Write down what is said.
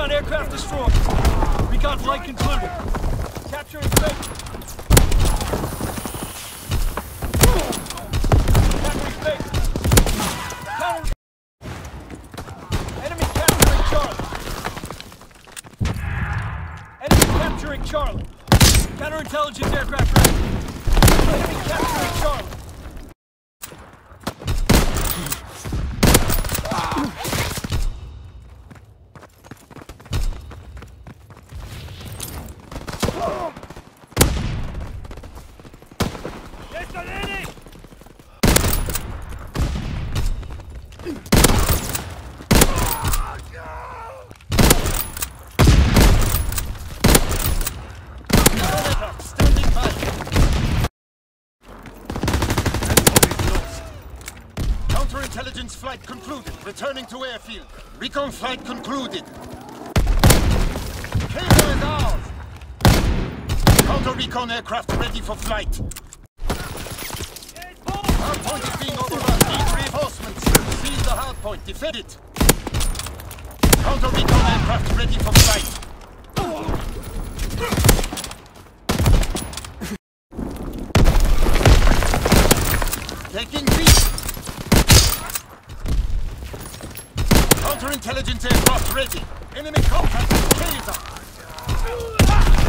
Recon aircraft destroyed. Recon flight concluded. Capturing space. Capturing capturing Charlie. Counterintelligence aircraft ready. Enemy capturing Charlie. Standing by. Counterintelligence flight concluded. Returning to airfield. Recon flight concluded. Kilo is ours! Counter-recon aircraft ready for flight. Hardpoint is being overrun. Need reinforcements. Seize the hardpoint. Defend it. Counter-recon aircraft ready for flight. Taking B. Counterintelligence aircraft ready. Enemy contact. Taser.